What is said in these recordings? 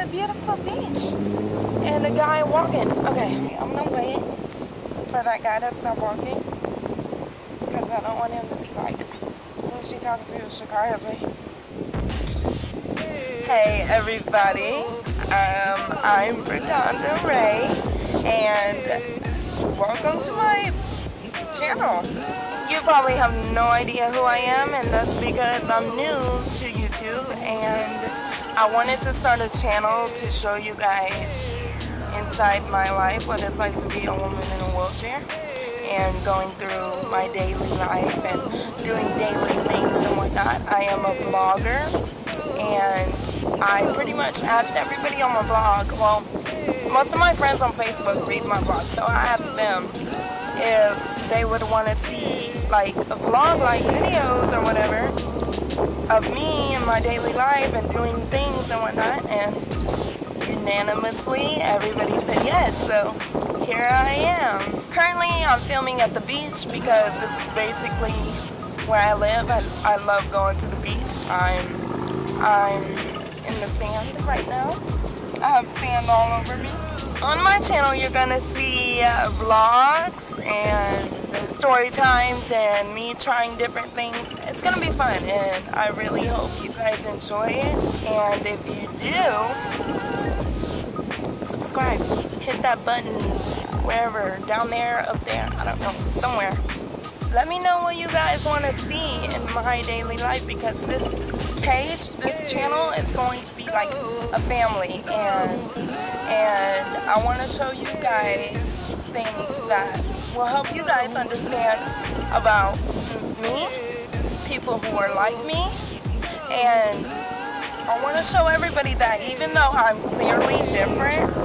the beautiful beach and a guy walking. Okay, I'm gonna wait for that guy to stop walking because I don't want him to be like, who's she talking to? Shakira Hey everybody, um, I'm Bre'Donda Rae and welcome to my channel. You probably have no idea who I am and that's because I'm new to YouTube I wanted to start a channel to show you guys inside my life what it's like to be a woman in a wheelchair and going through my daily life and doing daily things and whatnot. I am a blogger and I pretty much asked everybody on my blog, well, most of my friends on Facebook read my blog, so I asked them if they would want to see like a vlog like videos or whatever of me and my daily life and doing things and whatnot and unanimously everybody said yes so here I am. Currently I'm filming at the beach because it's basically where I live. I, I love going to the beach. I'm I'm in the sand right now. I have sand all over me. On my channel you're gonna see uh, vlogs and story times and me trying different things. It's gonna be fun and I really hope you guys enjoy it. And if you do, subscribe. Hit that button wherever, down there, up there, I don't know, somewhere. Let me know what you guys want to see in my daily life because this page, this channel is going to be like a family and and I want to show you guys things that will help you guys understand about me, people who are like me, and I want to show everybody that even though I'm clearly different,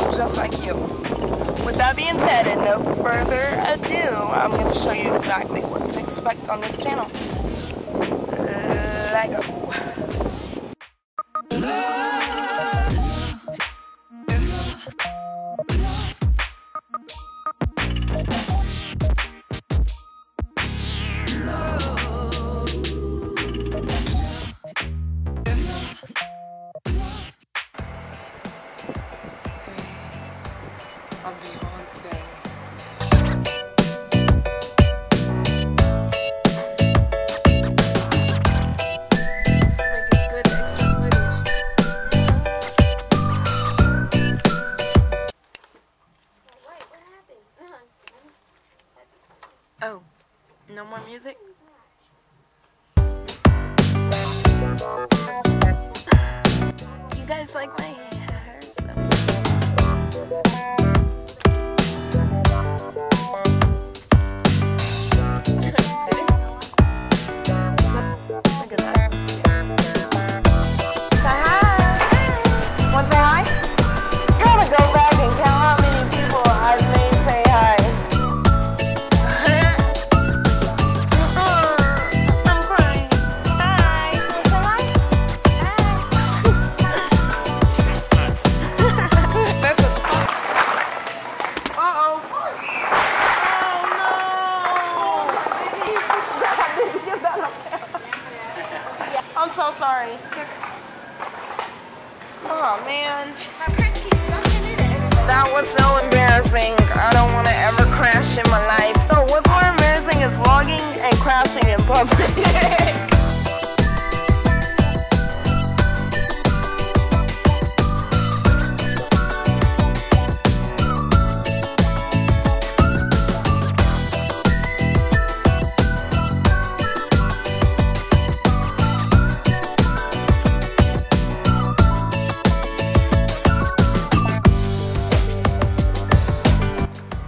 I'm just like you. With that being said, and no further ado, I'm going to show you exactly what to expect on this channel. Let so embarrassing. I don't want to ever crash in my life. So what's more embarrassing is vlogging and crashing in public.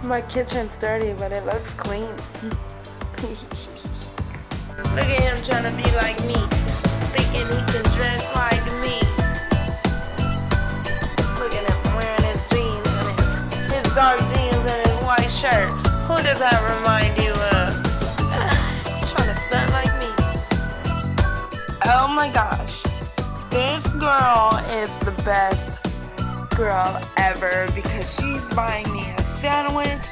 My kitchen's dirty, but it looks clean. Look at him trying to be like me, thinking he can dress like me. Look at him wearing his jeans and his, dark jeans and his white shirt. Who does that remind you of? trying to stunt like me. Oh my gosh. This girl is the best girl ever because she's buying me sandwich.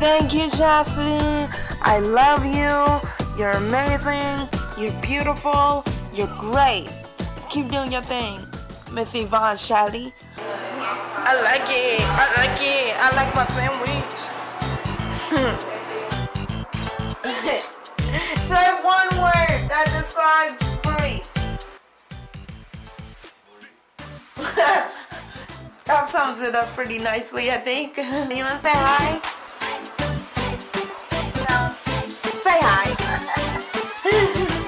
Thank you, Chastity. I love you. You're amazing. You're beautiful. You're great. Keep doing your thing. Miss Yvonne Shally. I like it. I like it. I like my sandwich. Say one word that describes spring. that sums it up pretty nicely, I think. You want to say hi? Say hi.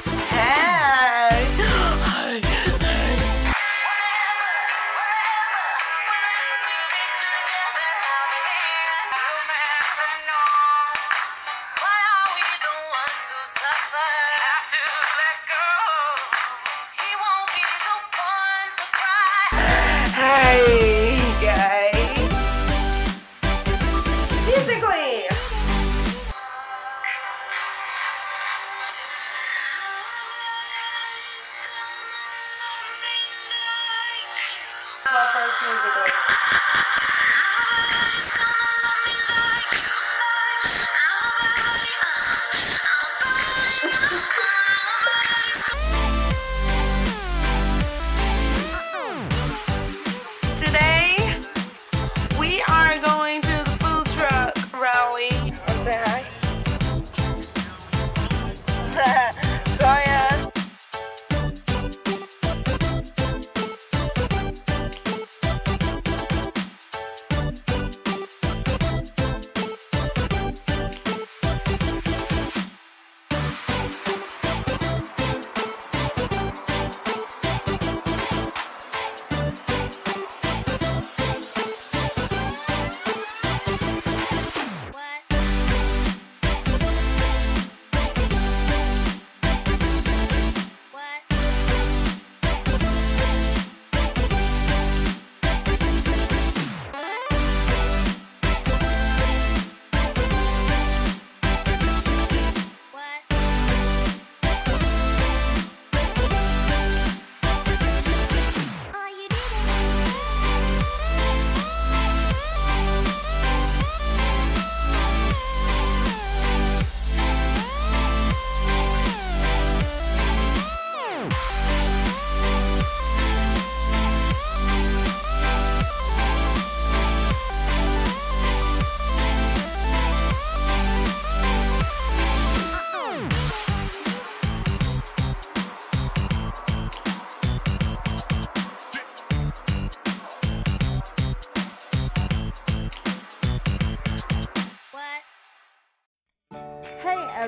Hey 12, 13 years.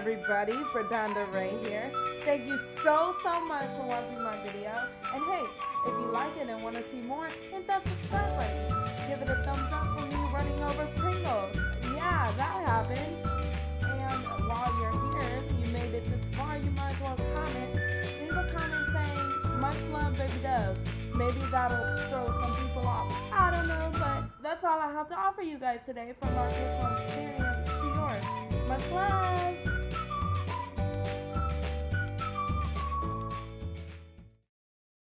Everybody, Bre'Donda Rae here. Thank you so, so much for watching my video. And hey, if you like it and want to see more, hit that subscribe button. Give it a thumbs up for me running over Pringles. Yeah, that happened. And while you're here, if you made it this far, you might as well comment. Leave a comment saying, much love, baby dove. Maybe that'll throw some people off. I don't know, but that's all I have to offer you guys today from our personal experience to yours. Much love!